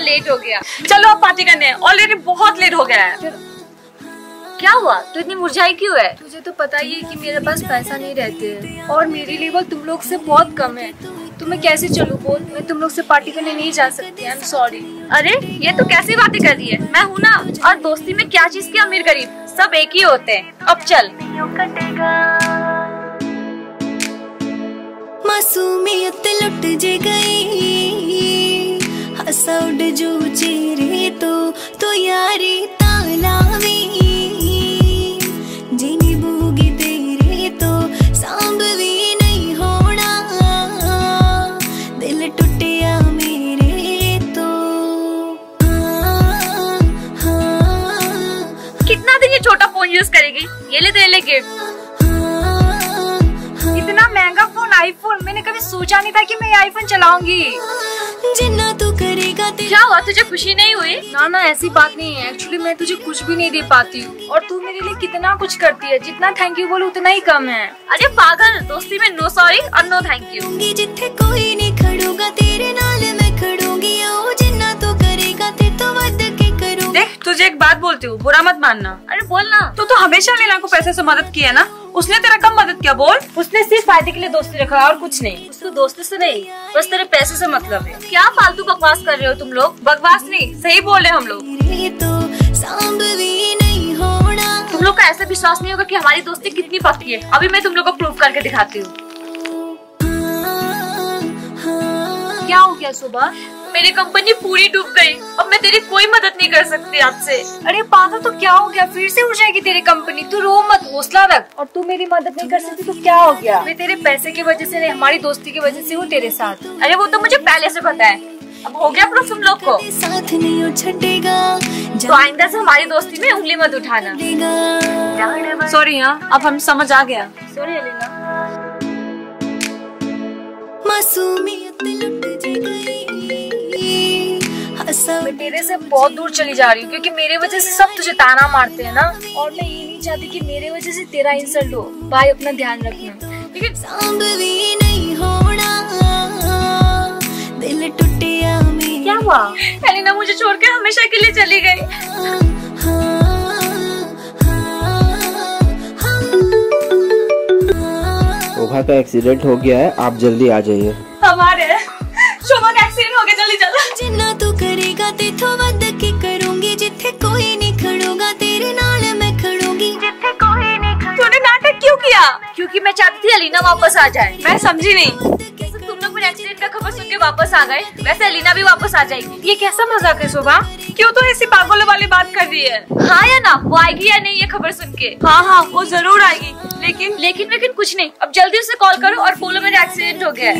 Late हो गया। चलो अब पार्टी करने ऑलरेडी बहुत लेट हो गया है। क्या हुआ? तू इतनी मुरझाई क्यों है? तुझे तो पता ही है कि मेरे पास पैसा नहीं रहते है। और मेरी लेवल तुम लोग से बहुत कम है। तो मैं कैसे चलूँ बोल? मैं तुम लोग से पार्टी करने नहीं जा सकती। आई एम सॉरी अरे ये तो कैसी बातें कर रही है? मैं हूँ ना। और दोस्ती में क्या चीज़ की अमीर गरीब? सब एक ही होते हैं। अब चल। मासूमियत लुट जे गई। हसा उड़ जो तो तो यारी तालावी। जिनी तो तो। दिन ये छोटा फ़ोन यूज़ करेगी? ये ले, दे, ले गिफ्ट। इतना महँगा फ़ोन आईफोन मैंने कभी सोचा नहीं था कि मैं आईफोन चलाऊँगी। जिन्ना तू करेगा तेरा क्या हुआ? तुझे खुशी नहीं हुई? ना ना ऐसी बात नहीं है। एक्चुअली मैं तुझे कुछ भी नहीं दे पाती हूँ। और तू मेरे लिए कितना कुछ करती है? जितना थैंक यू बोलो उतना ही कम है। अरे पागल दोस्ती में नो सॉरी और नो थैंक यू जिथे कोई नहीं खड़ूँगा तेरे नाल मैं खड़ूँगी। ओ जिन्ना तू करेगा ते तो वध के देख तुझे एक बात बोलती हूँ बुरा मत मानना। अरे बोलना तू तो हमेशा लीना को पैसे से मदद की है ना? उसने तेरा कम मदद किया बोल। उसने सिर्फ़ फ़ायदे के लिए दोस्ती रखा और कुछ नहीं। उसको दोस्ती से नहीं, बस तेरे पैसे से मतलब है। क्या फालतू बकवास कर रहे हो तुम लोग? बकवास नहीं, सही बोल रहे हम लोग। तो तुम लोग का ऐसा विश्वास नहीं होगा कि हमारी दोस्ती कितनी पक्की है। अभी मैं तुम लोग को प्रूव करके दिखाती हाँ। क्या हो गया सुबह मेरी कंपनी पूरी डूब गई अब मैं तेरी कोई मदद नहीं कर सकती आपसे। अरे पागल तो क्या हो गया? फिर से उड़ जाएगी तेरी कंपनी। तू रो मत हौसला रख। और तू मेरी मदद नहीं कर सकती तो क्या हो गया? मैं तेरे पैसे की वजह से नहीं हमारी दोस्ती की वजह से हूँ तेरे साथ। अरे वो तो मुझे पहले से पता है। अब हो गया प्रूफ तुम लोग को। साथ नहीं ओ छड़ेगा तो आइंदा से हमारी दोस्ती में उंगली मत उठाना। सॉरी हाँ अब हम समझ आ गया। सॉरी अलीना मासूमियत लुट जे गई। हसा मैं तेरे से बहुत दूर चली जा रही हूँ क्योंकि मेरे वजह से सब तुझे ताना मारते हैं ना। और मैं ये नहीं चाहती कि मेरे वजह से तेरा इंसल्ट हो। भाई अपना ध्यान रखना। नहीं होना दिल टूटिया मेरा। क्या हुआ? एलिना मुझे छोड़ के हमेशा के लिए चली गई। शोभा का एक्सीडेंट हो गया है आप जल्दी आ जाइए। हमारे क्यों? किया क्योंकि मैं चाहती थी अलीना वापस आ जाए। मैं समझी नहीं। जैसे तुम लोग मेरे एक्सीडेंट का खबर सुन के वापस आ गए। वैसे अलीना भी वापस आ जाएगी। ये कैसा मज़ाक है शोभा? क्यों तो ऐसी पागलों वाली बात कर रही है? हाँ या ना? वो आएगी या नहीं ये खबर सुन के हाँ हाँ वो ज़रूर आएगी। लेकिन लेकिन लेकिन कुछ नहीं। अब जल्दी उसे कॉल करो और बोलो मेरा एक्सीडेंट हो गया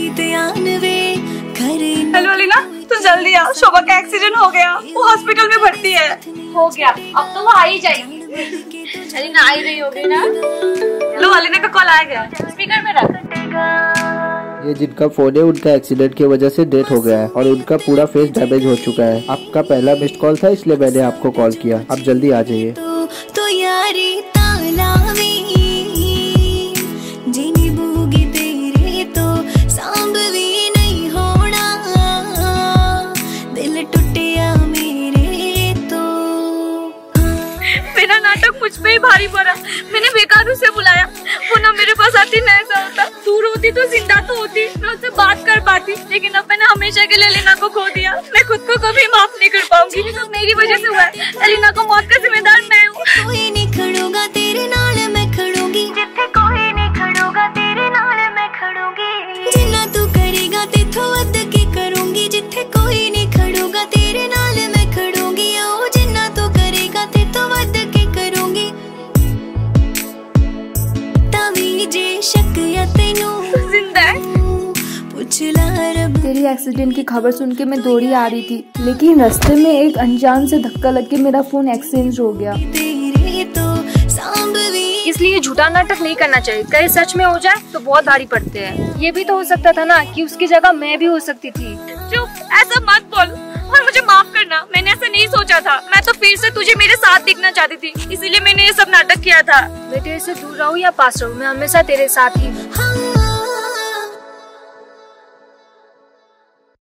हेलो अलीना तू जल्दी आओ। शोभा का एक्सीडेंट हो गया। वो हॉस्पिटल में भर्ती है। हो गया। अब तो वो आ ही जाएगी। अलीना आ ही रही होगी ना? लो अलीना का कॉल आ गया स्पीकर में रख। ये जिनका फ़ोन है उनका एक्सीडेंट की वजह से डेथ हो गया है और उनका पूरा फेस डैमेज हो चुका है। आपका पहला मिस्ड कॉल था इसलिए मैंने आपको कॉल किया। आप जल्दी आ जाइए। तो यारी तालावी जिनी बूगी तेरे तो सांभ भी नहीं होना। दिल टूटिया मेरे तो। मेरा नाटक मुझ पे ही भारी पड़ा। मैंने बेकार उसे बुलाया। वो ना मेरे पास आती ना ऐसा होता। दूर होती तो ज़िंदा तो होती। मैं उससे बात कर पाती, लेकिन अब मैंने हमेशा के लिए अलीना को खो दिया। मैं खुद को कभी माफ़ नहीं कर पाऊँगी। तो मेरी वजह से हुआ है। को मौत का जिम्मेदार मैं हूँ एक्सीडेंट की खबर सुन के मैं दौड़ी आ रही थी। लेकिन रास्ते में एक अनजान से धक्का लग के मेरा फ़ोन एक्सचेंज हो गया। इसलिए झूठा नाटक नहीं करना चाहिए। कहीं सच में हो जाए तो बहुत भारी पड़ते हैं। ये भी तो हो सकता था ना कि उसकी जगह मैं भी हो सकती थी। चुप ऐसा मत बोल। और मुझे माफ़ करना। मैंने ऐसा नहीं सोचा था। मैं तो फिर से तुझे मेरे साथ देखना चाहती थी। इसीलिए मैंने ये सब नाटक किया था। मैं तेरे से दूर रहूँ या पास रहूँ। मैं हमेशा तेरे साथ ही हूँ।